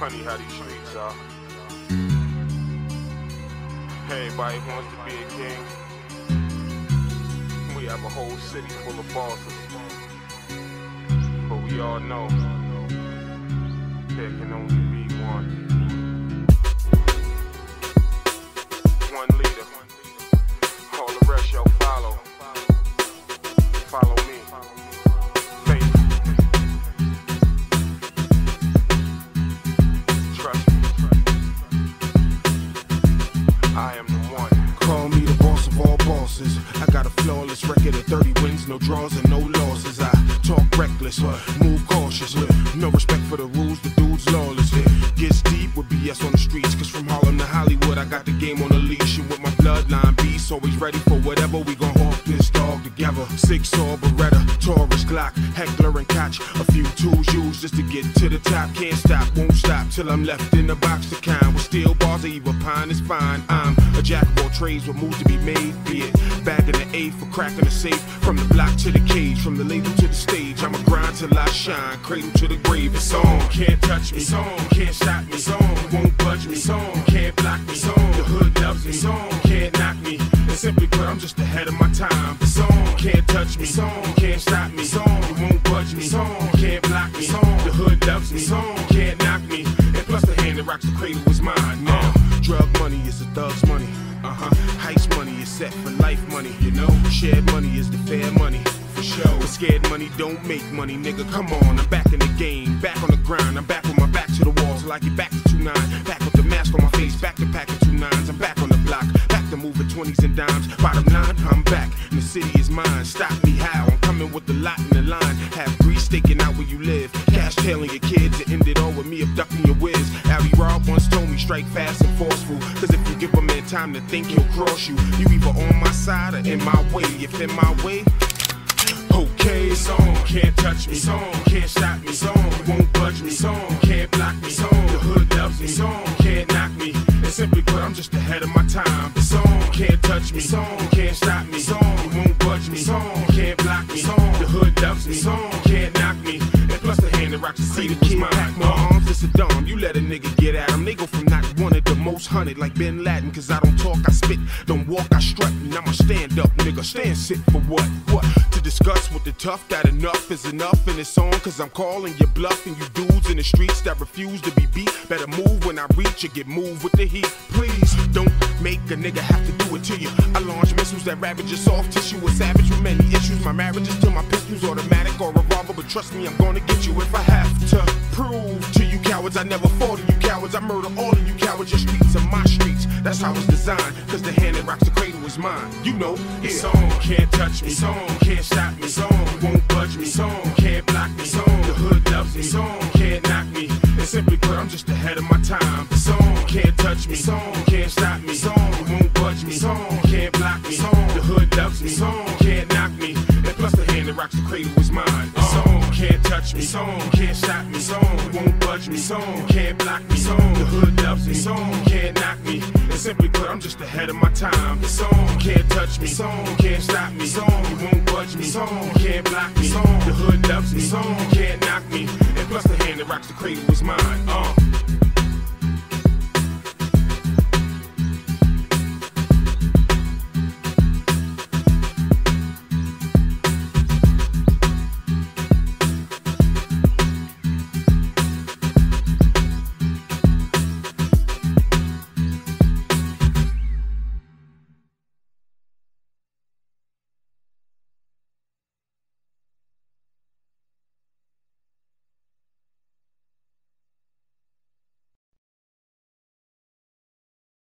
funny how these streets are. Everybody wants to be a king. We have a whole city full of bosses. But we all know there can only be one. I am the one. Call me the boss of all bosses. I got a flawless record of 30 wins, no draws and no losses. I talk reckless, move cautious, no respect for the rules, the dude's lawless. Gets deep with BS on the streets, cause from Harlem to Hollywood, I got the game on a leash. And with my bloodline beast, always ready for whatever, we together. Sig Sauer Beretta, Taurus, Glock, Heckler, and Koch. A few tools used just to get to the top. Can't stop, won't stop till I'm left in the box. The kind with steel bars or even pine is fine. I'm a jack of all trades with moves to be made. Be it bagging the A for cracking the safe. From the block to the cage, from the label to the stage. I'ma grind till I shine, cradle to the grave. It's on, can't touch me. It's on, can't stop me. It's on, won't budge me. It's on, can't block me. It's on, the hood loves me. It's on, can't knock me. And simply put, I'm just ahead of my time. It's on, can't touch me. On, can't stop me. On, you won't budge me. On, can't block me. On, the hood loves me. On, can't knock me. And plus the hand that rocks the cradle is mine. Now, drug money is a thug's money. Uh huh. Heist money is set for life money. You know, shared money is the fair money. For sure. But scared money don't make money, nigga. Come on, I'm back in the game, back on the grind. I'm back with my back to the wall till I get back to 2 9. Back with the mask on my face, back to packing two nines. I'm back on 20s and dimes. Bottom line, I'm back, the city is mine. Stop me how? I'm coming with the lot in the line. Have grease staking out where you live. Cash tailing your kids, it ended all with me abducting your whiz. Harry Rob once told me strike fast and forceful. Cause if you give a man time to think, he'll cross you. You either on my side or in my way. If in my way, Okay, it's on, can't touch me, it's on, can't stop me, it's on, won't budge me, it's on, can't block me, it's on, the hood loves me, it's on, can't knock me, and simply put, I'm just ahead of my time, it's on, can't touch me, it's on, can't stop me, it's on, won't budge me, it's on, can't block me, it's on, the hood loves me, it's on, can't knock me, and plus the hand that rocks the seat was mine. Pack my arms, it's a you let a nigga get at. 'em, they go from not wanted to most hunted like Bin Laden, cause I don't talk, I spit, don't walk, I strut, and I'm a stand up nigga, stand sit for what, what, to discuss with the tough that enough is enough and it's on cause I'm calling you bluff and you dudes in the streets that refuse to be beat. Better move when I reach or get moved with the heat. Please don't make a nigga have to do it to you. I launch missiles that ravage your soft tissue. A savage with many issues. My marriage is to my pistols automatic or revolver but trust me I'm gonna get you if I have to prove to you cowards I never fall to you cowards I murder all of you cowards your streets are my streets that's how it's designed cause the hand that rocks the cradle is mine you know it's on can't touch me it's on can't stop me it's on won't budge me it's on can't block me it's on the hood loves me it's on can't knock me and simply put I'm just ahead of my time it's on can't touch me it's on can't stop me it's on won't budge me it's on can't block me it's on the hood loves me it's on can't knock me and plus the hand that rocks the cradle is mine it's on can't touch me it's on can't stop me it's on won't me. It's on can't block me. On the hood loves me. On can't knock me. And simply put I'm just ahead of my time. It's on can't touch me. On can't stop me. On you won't budge me. On can't block me. On the hood loves me. On can't knock me. And plus the hand that rocks the cradle is mine. Uh